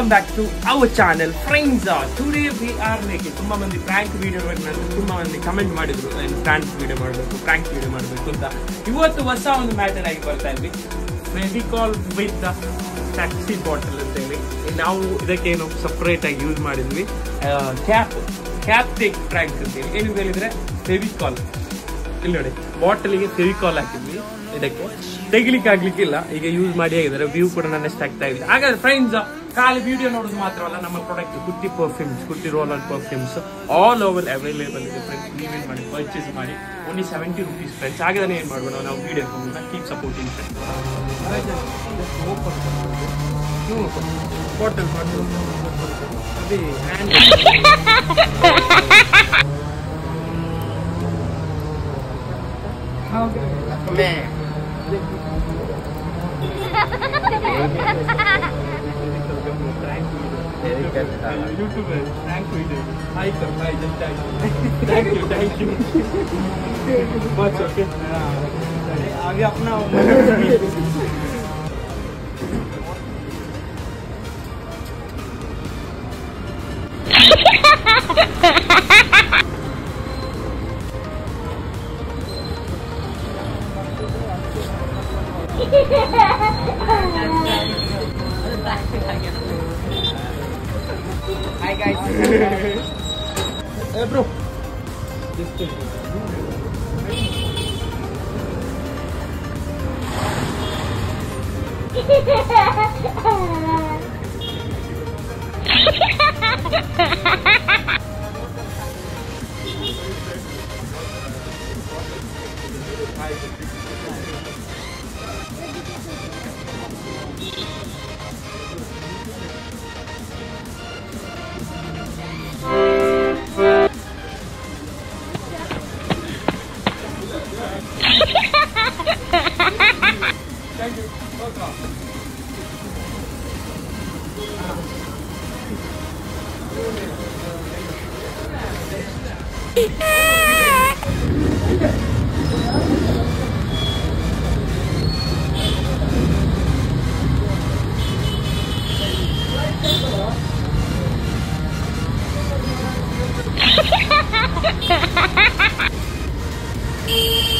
Welcome back to our channel friends today we are making ತುಂಬಾ ಮಂದಿ prank video ನಾನು ತುಂಬಾ ಮಂದಿ ಕಮೆಂಟ್ ಮಾಡಿದ್ರು. ಪ್ರ್ಯಾಂಕ್ ವಿಡಿಯೋ ಮಾಡಬೇಕು ಪ್ರಾಂಕ್ ವಿಡಿಯೋ ಮಾಡಬೇಕು ಅಂತ. ಇವತ್ತು ಹೊಸ ಒಂದು ಮ್ಯಾಟರ್ ಆಗಿ ಬರ್ತಾ ಇದ್ವಿ ಫೆವಿಕಾಲ್ ವಿತ್ ಟ್ಯಾಕ್ಸಿ ಬಾಟಲ್ ಅಂತೇಳಿ. ನಾವು ಇದಕ್ಕೆ ಏನು ಸಪ್ರೇಟ್ ಆಗಿ ಯೂಸ್ ಮಾಡಿದ್ವಿ. ಕ್ಯಾಪ್ ಕ್ಯಾಪ್ ಟೇಕ್ ಪ್ರ್ಯಾಂಕ್ ಅಂತೇಳಿ. ಏನು ಹೇಳಿದ್ರೆ ಫೆವಿಕಾಲ್ ಇಲ್ಲಿ ನೋಡಿ ಬಾಟಲಿಗೆ ಫೆವಿಕಾಲ್ ಹಾಕಿದ್ವಿ. ಇದಕ್ಕೆ. ತೆಗಿಲಿಕ್ಕೆ ಆಗ್ಲಿಕ್ಕಿಲ್ಲ ಈಗ ಯೂಸ್ ಮಾಡಿ ಆಗಿದ್ದಾರೆ ವ್ಯೂ ಕೂಡ ನನ್ನ ಎಷ್ಟು ಆಗ್ತಾ ಇದೆ. ಹಾಗಾದ್ರೆ ಫ್ರೆಂಡ್ಸ್ ಖಾಲಿ ವಿಡಿಯೋ ನೋಡೋದು ಮಾತ್ರವಲ್ಲ, ನಮ್ಮ product Kutti perfumes Kutti roll on perfumes all over available ಇದೆ ಫ್ರೆಂಡ್ಸ್ ಮಾಡಿ ಪರ್ಚೇಸ್ ಮಾಡಿ. ಓನ್ಲಿ ಸೆವೆಂಟಿ ರುಪೀಸ್ ಫ್ರೆಂಡ್ಸ್ ಹಾಗಾದ್ರೆ ಏನು ಮಾಡೋಣ ನಾವು? Video keep supporting bottle bottle Man. you. thank you. Thank you. Thank you. thank you. Thank you, thank you. Much okay. Thank you hey bro. This Ha ha ha ha!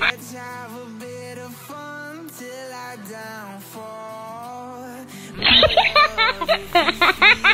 Let's have a bit of fun till I downfall.